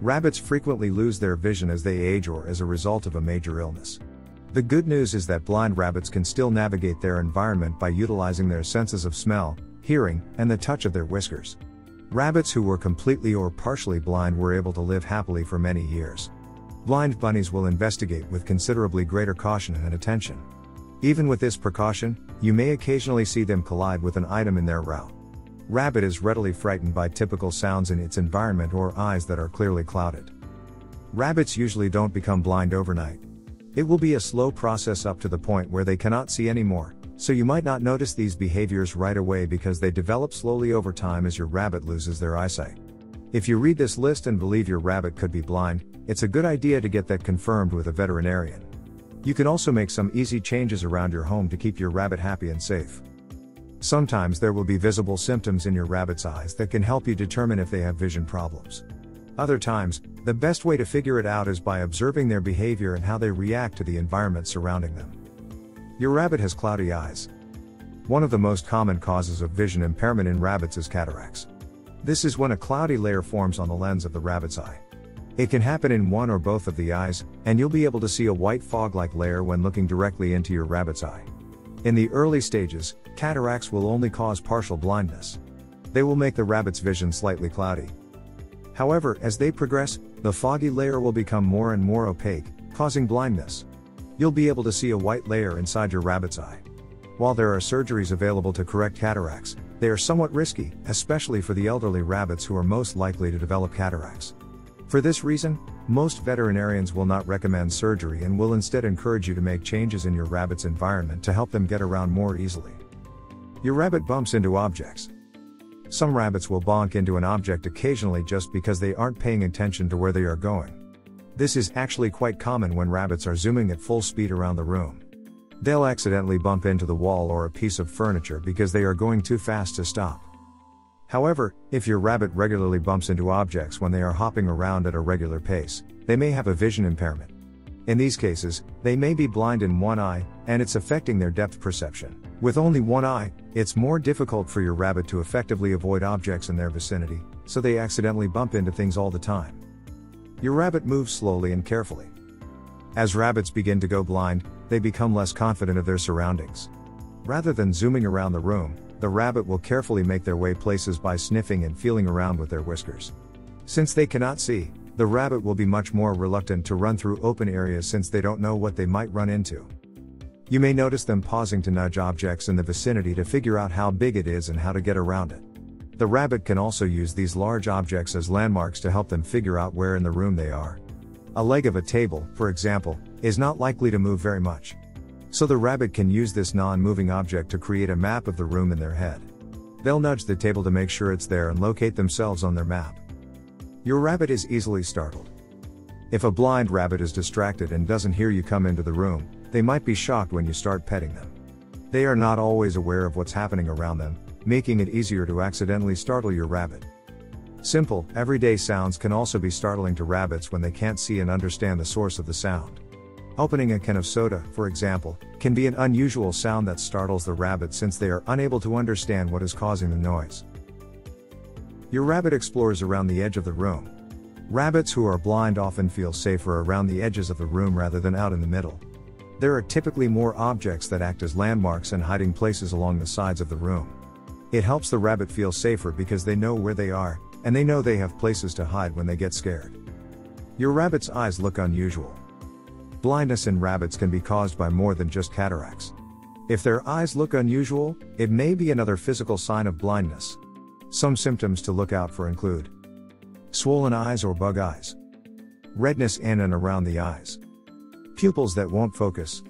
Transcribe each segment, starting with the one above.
Rabbits frequently lose their vision as they age or as a result of a major illness. The good news is that blind rabbits can still navigate their environment by utilizing their senses of smell, hearing, and the touch of their whiskers. Rabbits who were completely or partially blind were able to live happily for many years. Blind bunnies will investigate with considerably greater caution and attention. Even with this precaution, you may occasionally see them collide with an item in their route. Rabbit is readily frightened by typical sounds in its environment or eyes that are clearly clouded. Rabbits usually don't become blind overnight. It will be a slow process up to the point where they cannot see anymore, so you might not notice these behaviors right away because they develop slowly over time as your rabbit loses their eyesight. If you read this list and believe your rabbit could be blind, it's a good idea to get that confirmed with a veterinarian. You can also make some easy changes around your home to keep your rabbit happy and safe. Sometimes there will be visible symptoms in your rabbit's eyes that can help you determine if they have vision problems. Other times, the best way to figure it out is by observing their behavior and how they react to the environment surrounding them. Your rabbit has cloudy eyes. One of the most common causes of vision impairment in rabbits is cataracts. This is when a cloudy layer forms on the lens of the rabbit's eye. It can happen in one or both of the eyes, and you'll be able to see a white fog like layer when looking directly into your rabbit's eye. In the early stages, cataracts will only cause partial blindness. They will make the rabbit's vision slightly cloudy. However, as they progress, the foggy layer will become more and more opaque, causing blindness. You'll be able to see a white layer inside your rabbit's eye. While there are surgeries available to correct cataracts, they are somewhat risky, especially for the elderly rabbits who are most likely to develop cataracts. For this reason, most veterinarians will not recommend surgery and will instead encourage you to make changes in your rabbit's environment to help them get around more easily. Your rabbit bumps into objects. Some rabbits will bonk into an object occasionally just because they aren't paying attention to where they are going. This is actually quite common when rabbits are zooming at full speed around the room. They'll accidentally bump into the wall or a piece of furniture because they are going too fast to stop. However, if your rabbit regularly bumps into objects when they are hopping around at a regular pace, they may have a vision impairment. In these cases, they may be blind in one eye, and it's affecting their depth perception. With only one eye, it's more difficult for your rabbit to effectively avoid objects in their vicinity, so they accidentally bump into things all the time. Your rabbit moves slowly and carefully. As rabbits begin to go blind, they become less confident of their surroundings. Rather than zooming around the room, the rabbit will carefully make their way places by sniffing and feeling around with their whiskers. Since they cannot see, the rabbit will be much more reluctant to run through open areas since they don't know what they might run into. You may notice them pausing to nudge objects in the vicinity to figure out how big it is and how to get around it. The rabbit can also use these large objects as landmarks to help them figure out where in the room they are. A leg of a table, for example, is not likely to move very much. So the rabbit can use this non-moving object to create a map of the room in their head. They'll nudge the table to make sure it's there and locate themselves on their map. Your rabbit is easily startled. If a blind rabbit is distracted and doesn't hear you come into the room, they might be shocked when you start petting them. They are not always aware of what's happening around them, making it easier to accidentally startle your rabbit. Simple, everyday sounds can also be startling to rabbits when they can't see and understand the source of the sound. Opening a can of soda, for example, can be an unusual sound that startles the rabbit since they are unable to understand what is causing the noise. Your rabbit explores around the edge of the room. Rabbits who are blind often feel safer around the edges of the room rather than out in the middle. There are typically more objects that act as landmarks and hiding places along the sides of the room. It helps the rabbit feel safer because they know where they are, and they know they have places to hide when they get scared. Your rabbit's eyes look unusual. Blindness in rabbits can be caused by more than just cataracts. If their eyes look unusual, it may be another physical sign of blindness. Some symptoms to look out for include swollen eyes or bug eyes, redness in and around the eyes, Pupils that won't focus.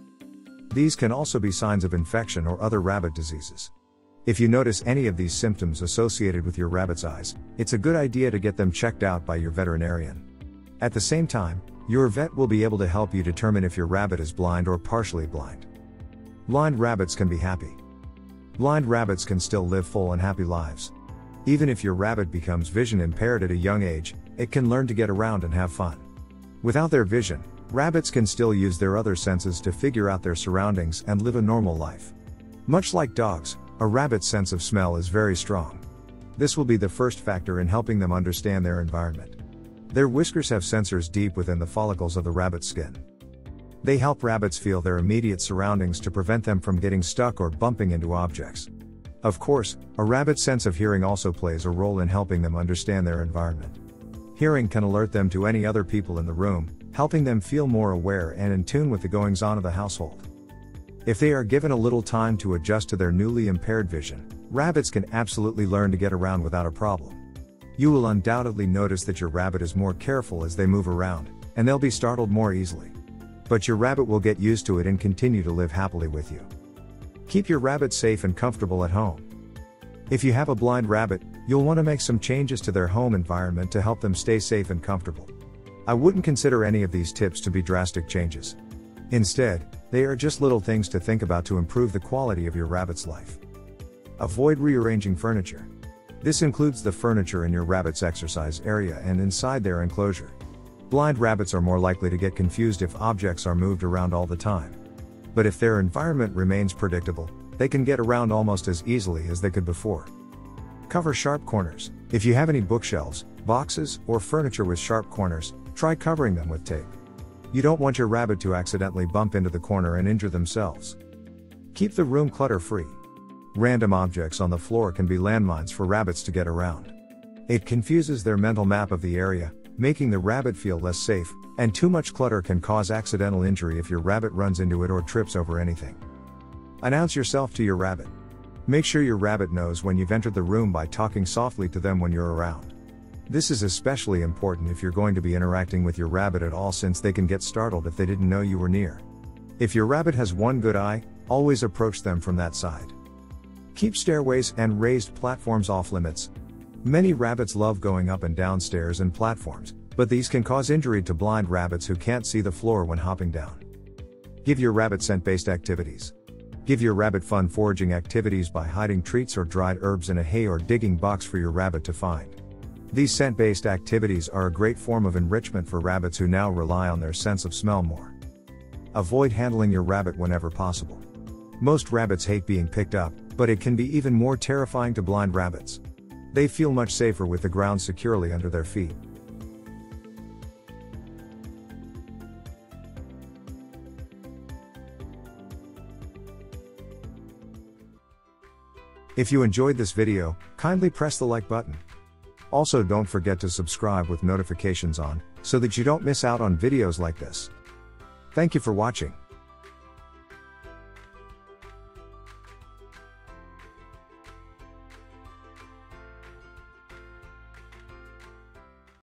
These can also be signs of infection or other rabbit diseases. If you notice any of these symptoms associated with your rabbit's eyes, it's a good idea to get them checked out by your veterinarian. At the same time, your vet will be able to help you determine if your rabbit is blind or partially blind. Blind rabbits can be happy. Blind rabbits can still live full and happy lives. Even if your rabbit becomes vision impaired at a young age, it can learn to get around and have fun. Without their vision, Rabbits can still use their other senses to figure out their surroundings and live a normal life. Much like dogs, a rabbit's sense of smell is very strong. This will be the first factor in helping them understand their environment. Their whiskers have sensors deep within the follicles of the rabbit's skin. They help rabbits feel their immediate surroundings to prevent them from getting stuck or bumping into objects. Of course, a rabbit's sense of hearing also plays a role in helping them understand their environment. Hearing can alert them to any other people in the room, helping them feel more aware and in tune with the goings on of the household. If they are given a little time to adjust to their newly impaired vision, rabbits can absolutely learn to get around without a problem. You will undoubtedly notice that your rabbit is more careful as they move around, and they'll be startled more easily. But your rabbit will get used to it and continue to live happily with you. Keep your rabbit safe and comfortable at home. If you have a blind rabbit, you'll want to make some changes to their home environment to help them stay safe and comfortable. I wouldn't consider any of these tips to be drastic changes. Instead, they are just little things to think about to improve the quality of your rabbit's life. Avoid rearranging furniture. This includes the furniture in your rabbit's exercise area and inside their enclosure. Blind rabbits are more likely to get confused if objects are moved around all the time. But if their environment remains predictable, they can get around almost as easily as they could before. Cover sharp corners. If you have any bookshelves, boxes, or furniture with sharp corners, try covering them with tape. You don't want your rabbit to accidentally bump into the corner and injure themselves. Keep the room clutter free. Random objects on the floor can be landmines for rabbits to get around. It confuses their mental map of the area, making the rabbit feel less safe, and too much clutter can cause accidental injury if your rabbit runs into it or trips over anything. Announce yourself to your rabbit. Make sure your rabbit knows when you've entered the room by talking softly to them when you're around. This is especially important if you're going to be interacting with your rabbit at all since they can get startled if they didn't know you were near. If your rabbit has one good eye, always approach them from that side. Keep stairways and raised platforms off limits, Many rabbits love going up and down stairs and platforms, but these can cause injury to blind rabbits who can't see the floor when hopping down. Give your rabbit scent based activities. Give your rabbit fun foraging activities by hiding treats or dried herbs in a hay or digging box for your rabbit to find. These scent based activities are a great form of enrichment for rabbits who now rely on their sense of smell more. Avoid handling your rabbit whenever possible. Most rabbits hate being picked up, but it can be even more terrifying to blind rabbits. They feel much safer with the ground securely under their feet. If you enjoyed this video, kindly press the like button. Also don't forget to subscribe with notifications on, so that you don't miss out on videos like this. Thank you for watching.